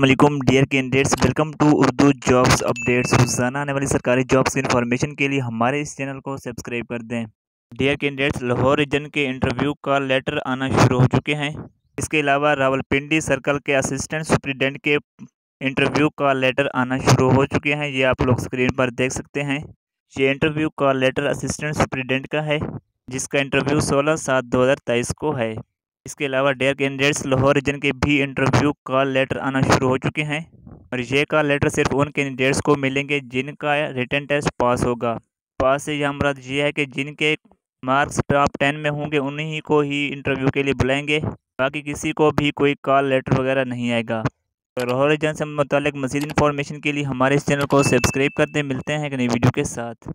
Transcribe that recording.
वालेकुम, dear candidates, welcome to Urdu jobs updates. रोज़ाना आने वाली सरकारी जॉब्स की इन्फॉर्मेशन के लिए हमारे इस चैनल को सब्सक्राइब कर दें। डियर कैंडिडेट्स, लाहौर रीजन के इंटरव्यू का लेटर आना शुरू हो चुके हैं। इसके अलावा रावलपिंडी सर्कल के असिस्टेंट सुप्रिटेंडेंट के इंटरव्यू का लेटर आना शुरू हो चुके हैं। ये आप लोग स्क्रीन पर देख सकते हैं। ये इंटरव्यू का लेटर असिस्टेंट सुप्रिटेंडेंट का है, जिसका इंटरव्यू सोलह सात दो को है। इसके अलावा डेयर कैंडिडेट्स लाहौर रीजन के भी इंटरव्यू कॉल लेटर आना शुरू हो चुके हैं। और ये कॉल लेटर सिर्फ़ उन कैंडिडेट्स को मिलेंगे जिनका रिटर्न टेस्ट पास होगा। पास से यह मरद ये है कि जिनके मार्क्स टॉप टेन में होंगे, उन्हीं को ही इंटरव्यू के लिए बुलाएँगे। बाकी किसी को भी कोई कॉल लेटर वगैरह नहीं आएगा। तो लाहौर रीजन से मुतल मजीद इन्फॉर्मेशन के लिए हमारे इस चैनल को सब्सक्राइब करते मिलते हैं एक नई वीडियो के साथ।